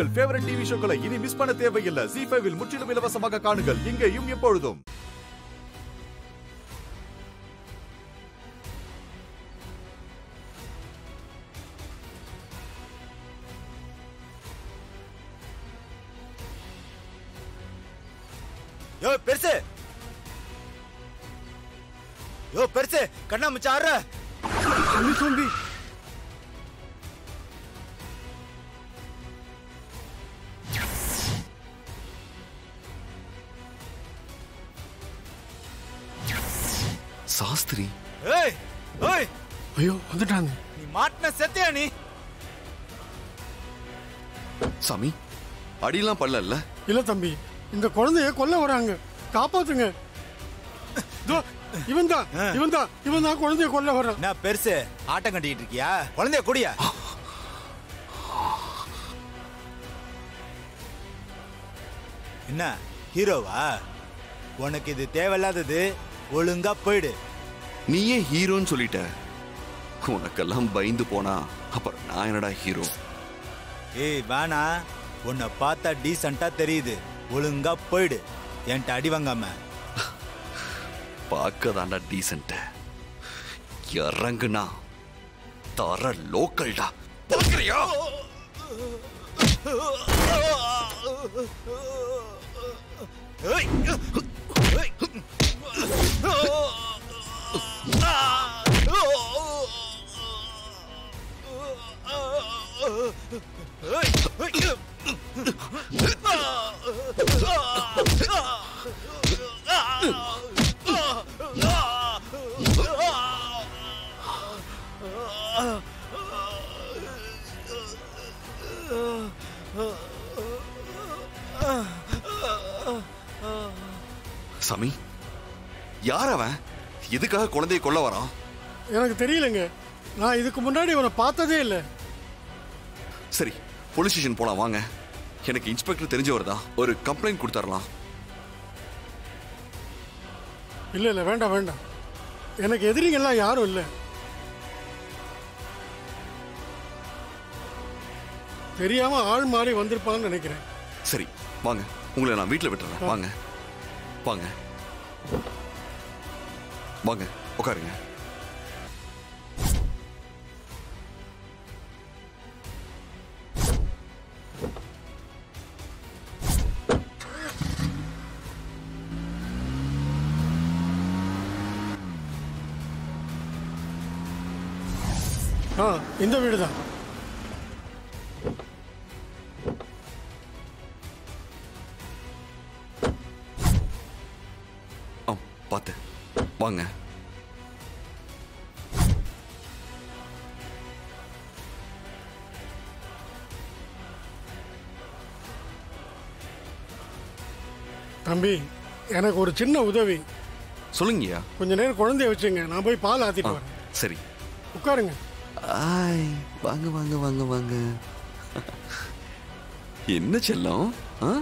உங்கள் favourite TV ஷோக்களை இனி miss பண்ண தேவையில்லை. ஜி ஃபைவில் முற்றிலும் இலவசமாக காணுங்கள். இங்கேயும் எப்பொழுதும். யோ பெருசு! யோ பெருசு! கண்ணா மச்சான் ஆடுற! தம்பி சாஸ்திரி. ஏய் ஏய். ஐயோ வந்துட்டாங்க நீ மாட்டின செத்தியா நீ? சாமி அடியெல்லாம் பல்லல்ல இல்ல தம்பி இந்த குழந்தைய கொல்ல வராங்க. காப்பாத்துங்க. இவன்தான் இவன்தான் இவன் தான் குழந்தைய கொல்ல வர்றான். என்ன பெருசு ஆட்டம் கட்டிட்டு இருக்கியா? குழந்தைய குடியா? என்ன ஹீரோவா? உனக்கு இது தேவையில்லாதது ஒழுங்கா போயிடு. நீயே ஹீரோன்னு சொல்லிட்ட. உனக்கெல்லாம் பயந்து போனா அப்புறம் நான் என்னடா ஹீரோ? ஏய் வேணா. உன்னை பார்த்தா டீசெண்டா தெரியுது. ஒழுங்கா போயிடு. என்கிட்ட அடி வாங்காம. பார்க்க தாண்டா டீசென்ட் இறங்குனா தர லோக்கல்டா. பார்க்கறியா? சாமி யார் அவன் எதுக்காக குழந்தையை கொல்ல வரான்? எனக்கு தெரியலங்க. நான் இதுக்கு முன்னாடி இவனை பார்த்ததே இல்லை. சரி போலீஸ் ஸ்டேஷன் போலாம் வாங்க. எனக்கு இன்ஸ்பெக்டர் தெரிஞ்சவர் தான். ஒரு கம்ப்ளைண்ட் கொடுத்துடலாம் இல்ல இல்ல வேண்டாம் வேண்டாம். எனக்கு எதிரிங்கெல்லாம் யாரும் இல்லை. தெரியாம ஆள் மாறி வந்திருப்பான்னு நினைக்கிறேன். சரி வாங்க. உங்களை நான் வீட்டில் விட்டுறேன். வாங்க. வாங்க. வாங்க உட்காருங்க. ஆ இந்த வீடு தான் ஆ பார்த்து. வாங்க. தம்பி எனக்கு ஒரு சின்ன உதவி. சொல்லுங்கய்யா. கொஞ்ச நேரம் குழந்தைய வச்சுங்க நான் போய் பால் ஆத்திட்டு வரேன். சரி. உட்காருங்க. ஆய் வாங்க வாங்க வாங்க வாங்க. என்ன செல்லம்? ஆ?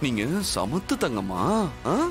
நீங்க சமத்து தங்கம்மா? ஆ?